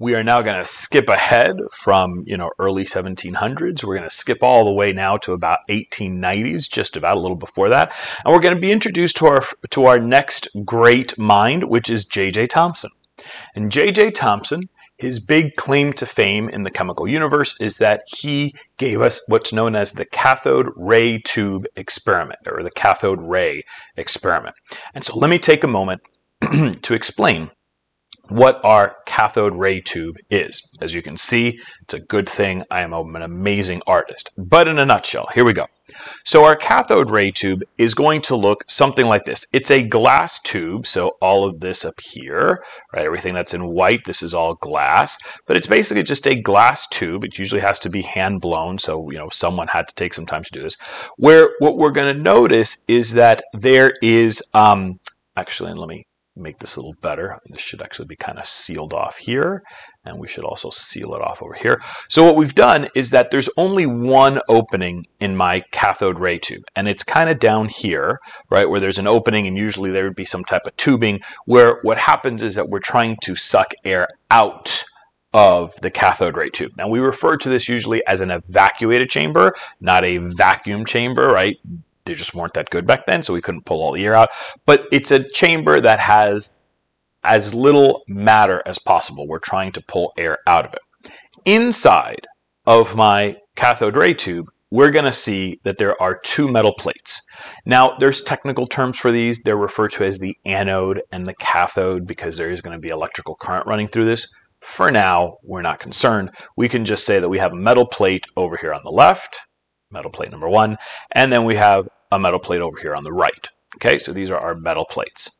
we are now going to skip ahead from you know early 1700s. We're going to skip all the way now to about 1890s, just about a little before that, and we're going to be introduced to our to our next great mind, which is J.J. Thomson. And J.J. Thomson his big claim to fame in the chemical universe is that he gave us what's known as the cathode ray tube experiment, or the cathode ray experiment. And so let me take a moment to explain what our cathode ray tube is. As you can see, it's a good thing I am an amazing artist. But in a nutshell, here we go. So our cathode ray tube is going to look something like this. It's a glass tube, so all of this up here, right, everything that's in white, this is all glass, but it's basically just a glass tube. It usually has to be hand blown, so you know someone had to take some time to do this. Where what we're going to notice is that there is, um, actually, let me make this a little better. This should actually be kind of sealed off here, and we should also seal it off over here. So what we've done is that there's only one opening in my cathode ray tube, and it's kind of down here, right, where there's an opening, and usually there would be some type of tubing, where what happens is that we're trying to suck air out of the cathode ray tube. Now we refer to this usually as an evacuated chamber, not a vacuum chamber, right? They just weren't that good back then, so we couldn't pull all the air out. But it's a chamber that has as little matter as possible. We're trying to pull air out of it. Inside of my cathode ray tube, we're going to see that there are two metal plates. Now, there's technical terms for these. They're referred to as the anode and the cathode because there is going to be electrical current running through this. For now, we're not concerned. We can just say that we have a metal plate over here on the left metal plate number one, and then we have a metal plate over here on the right. Okay, so these are our metal plates.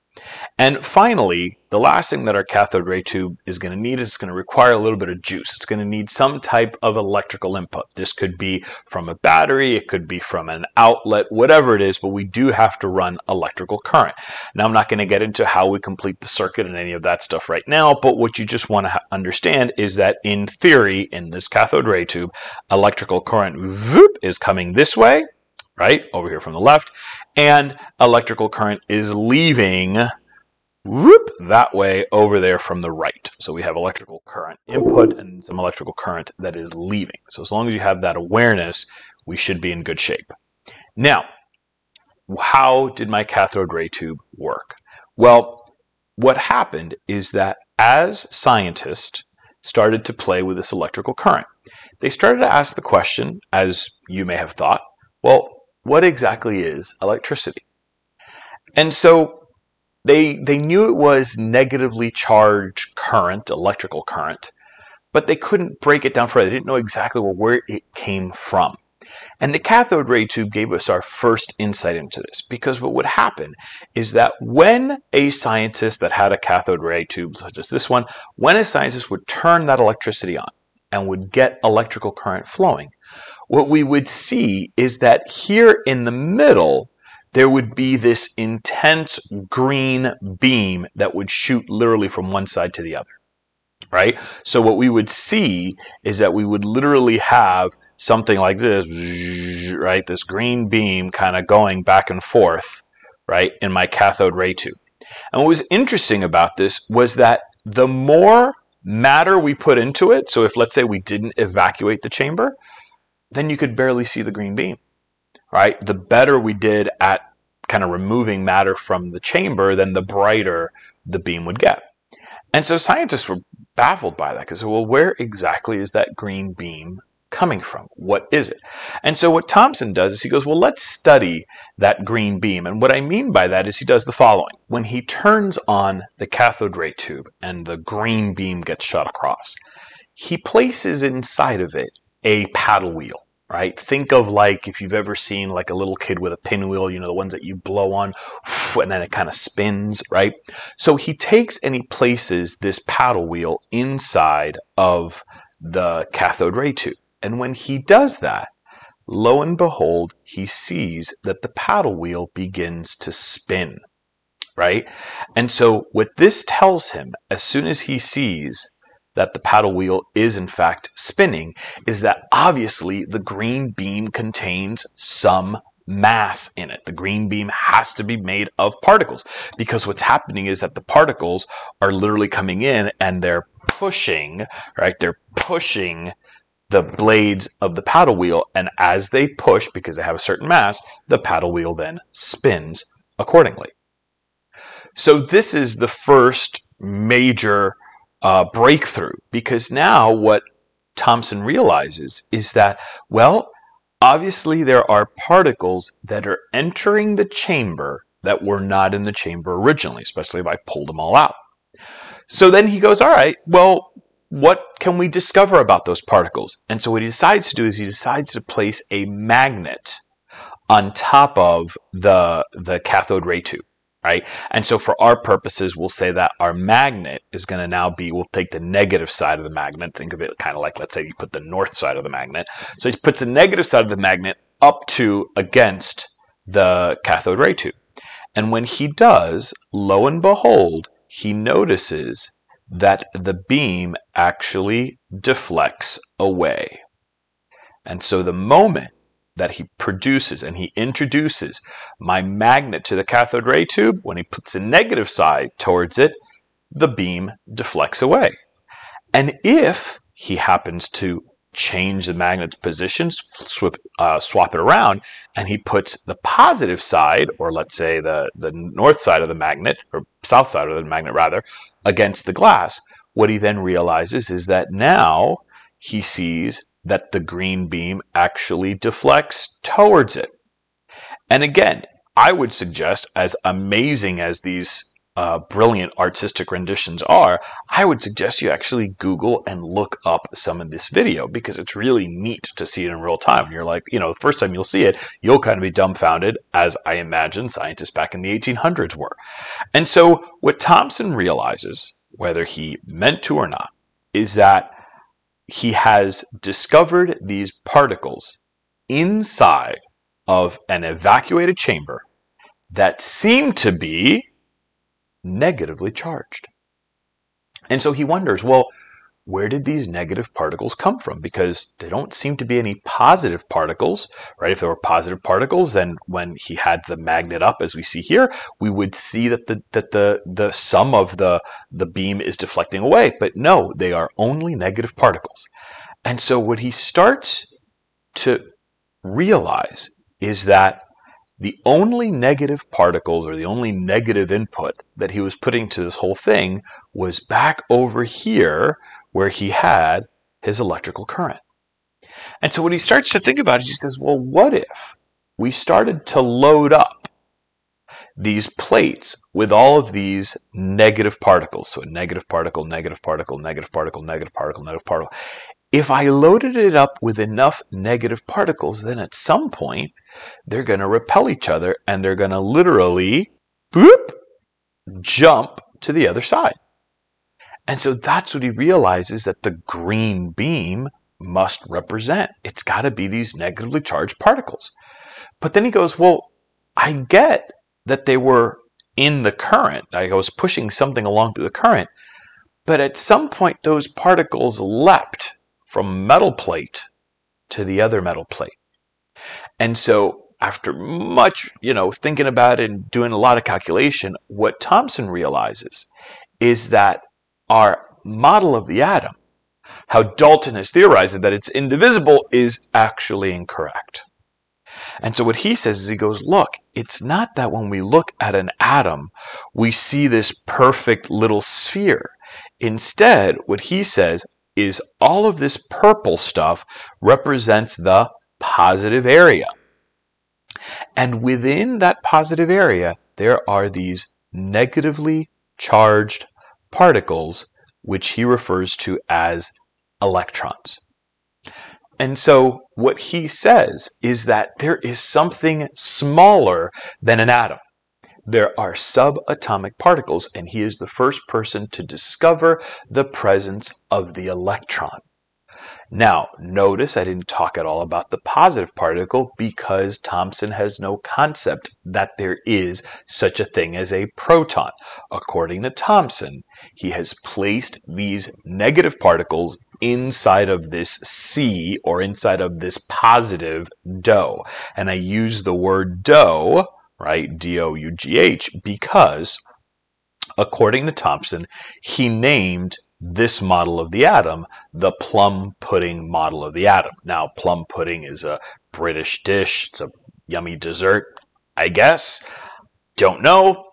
And finally, the last thing that our cathode ray tube is going to need is it's going to require a little bit of juice. It's going to need some type of electrical input. This could be from a battery, it could be from an outlet, whatever it is, but we do have to run electrical current. Now, I'm not going to get into how we complete the circuit and any of that stuff right now, but what you just want to understand is that in theory, in this cathode ray tube, electrical current is coming this way, right, over here from the left, and electrical current is leaving whoop, that way over there from the right. So we have electrical current input and some electrical current that is leaving. So as long as you have that awareness, we should be in good shape. Now, how did my cathode ray tube work? Well, what happened is that as scientists started to play with this electrical current, they started to ask the question, as you may have thought, well, what exactly is electricity? And so they, they knew it was negatively charged current, electrical current, but they couldn't break it down further. They didn't know exactly where it came from. And the cathode ray tube gave us our first insight into this because what would happen is that when a scientist that had a cathode ray tube, such as this one, when a scientist would turn that electricity on and would get electrical current flowing, what we would see is that here in the middle, there would be this intense green beam that would shoot literally from one side to the other, right? So what we would see is that we would literally have something like this, right? This green beam kind of going back and forth, right, in my cathode ray tube. And what was interesting about this was that the more matter we put into it, so if let's say we didn't evacuate the chamber, then you could barely see the green beam, right? The better we did at kind of removing matter from the chamber, then the brighter the beam would get. And so scientists were baffled by that because, well, where exactly is that green beam coming from? What is it? And so what Thomson does is he goes, well, let's study that green beam. And what I mean by that is he does the following. When he turns on the cathode ray tube and the green beam gets shot across, he places inside of it a paddle wheel right? Think of like if you've ever seen like a little kid with a pinwheel, you know, the ones that you blow on and then it kind of spins, right? So he takes and he places this paddle wheel inside of the cathode ray tube. And when he does that, lo and behold, he sees that the paddle wheel begins to spin, right? And so what this tells him, as soon as he sees that the paddle wheel is in fact spinning is that obviously the green beam contains some mass in it. The green beam has to be made of particles because what's happening is that the particles are literally coming in and they're pushing, right? They're pushing the blades of the paddle wheel, and as they push, because they have a certain mass, the paddle wheel then spins accordingly. So this is the first major uh, breakthrough, because now what Thomson realizes is that, well, obviously there are particles that are entering the chamber that were not in the chamber originally, especially if I pulled them all out. So then he goes, all right, well, what can we discover about those particles? And so what he decides to do is he decides to place a magnet on top of the, the cathode ray tube, right? And so for our purposes, we'll say that our magnet is going to now be, we'll take the negative side of the magnet. Think of it kind of like, let's say you put the north side of the magnet. So he puts the negative side of the magnet up to against the cathode ray tube. And when he does, lo and behold, he notices that the beam actually deflects away. And so the moment that he produces and he introduces my magnet to the cathode ray tube, when he puts the negative side towards it, the beam deflects away. And if he happens to change the magnet's position, swap, uh, swap it around, and he puts the positive side, or let's say the, the north side of the magnet, or south side of the magnet rather, against the glass, what he then realizes is that now he sees that the green beam actually deflects towards it. And again, I would suggest, as amazing as these uh, brilliant artistic renditions are, I would suggest you actually Google and look up some of this video because it's really neat to see it in real time. You're like, you know, the first time you'll see it, you'll kind of be dumbfounded, as I imagine scientists back in the 1800s were. And so what Thomson realizes, whether he meant to or not, is that he has discovered these particles inside of an evacuated chamber that seem to be negatively charged. And so he wonders, well, where did these negative particles come from? Because there don't seem to be any positive particles, right? If there were positive particles, then when he had the magnet up, as we see here, we would see that the that the the sum of the the beam is deflecting away. But no, they are only negative particles. And so what he starts to realize is that the only negative particles or the only negative input that he was putting to this whole thing was back over here where he had his electrical current. And so when he starts to think about it, he says, well, what if we started to load up these plates with all of these negative particles? So a negative particle, negative particle, negative particle, negative particle, negative particle. If I loaded it up with enough negative particles, then at some point they're going to repel each other and they're going to literally boop, jump to the other side. And so that's what he realizes that the green beam must represent. It's got to be these negatively charged particles. But then he goes, well, I get that they were in the current. I was pushing something along through the current. But at some point, those particles leapt from metal plate to the other metal plate. And so after much, you know, thinking about it and doing a lot of calculation, what Thomson realizes is that our model of the atom, how Dalton has theorized that it's indivisible, is actually incorrect. And so what he says is he goes, look, it's not that when we look at an atom, we see this perfect little sphere. Instead, what he says, is all of this purple stuff represents the positive area. And within that positive area, there are these negatively charged particles, which he refers to as electrons. And so what he says is that there is something smaller than an atom there are subatomic particles, and he is the first person to discover the presence of the electron. Now, notice I didn't talk at all about the positive particle because Thomson has no concept that there is such a thing as a proton. According to Thomson, he has placed these negative particles inside of this C or inside of this positive dough. And I use the word dough right? D O U G H, because according to Thomson, he named this model of the atom the plum pudding model of the atom. Now, plum pudding is a British dish. It's a yummy dessert, I guess. Don't know.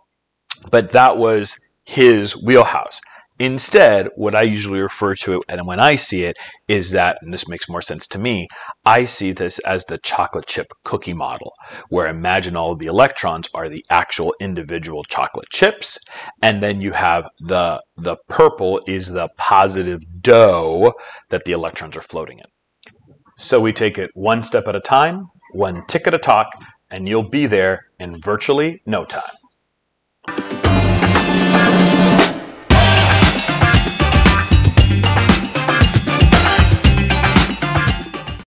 But that was his wheelhouse. Instead, what I usually refer to it, and when I see it, is that, and this makes more sense to me, I see this as the chocolate chip cookie model, where imagine all of the electrons are the actual individual chocolate chips, and then you have the, the purple is the positive dough that the electrons are floating in. So we take it one step at a time, one tick at a talk, and you'll be there in virtually no time.